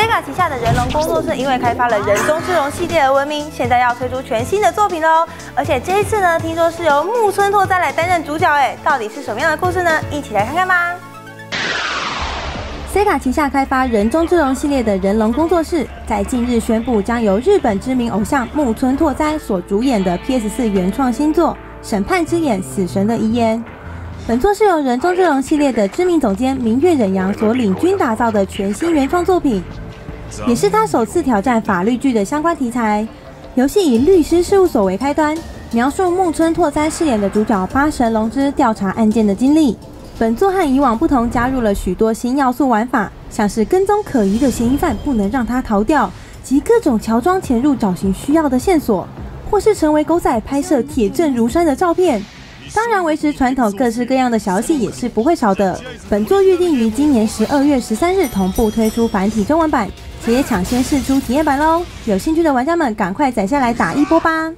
Sega 旗下的人龙工作室因为开发了人中之龙系列而闻名，现在要推出全新的作品喽！而且这一次呢，听说是由木村拓哉来担任主角，哎，到底是什么样的故事呢？一起来看看吧。Sega 旗下开发人中之龙系列的人龙工作室，在近日宣布将由日本知名偶像木村拓哉所主演的 PS4 原创新作《审判之眼：死神的遗言》。本作是由人中之龙系列的知名总监明月忍阳所领军打造的全新原创作品，也是他首次挑战法律剧的相关题材。游戏以律师事务所为开端，描述木村拓哉饰演的主角八神龙之调查案件的经历。本作和以往不同，加入了许多新要素玩法，像是跟踪可疑的嫌疑犯不能让他逃掉，及各种乔装潜入找寻需要的线索，或是成为狗仔拍摄铁证如山的照片。当然，维持传统各式各样的小游戏也是不会少的。本作预定于今年十二月十三日同步推出繁体中文版，直接抢先试出体验版喽！有兴趣的玩家们，赶快攒下来打一波吧！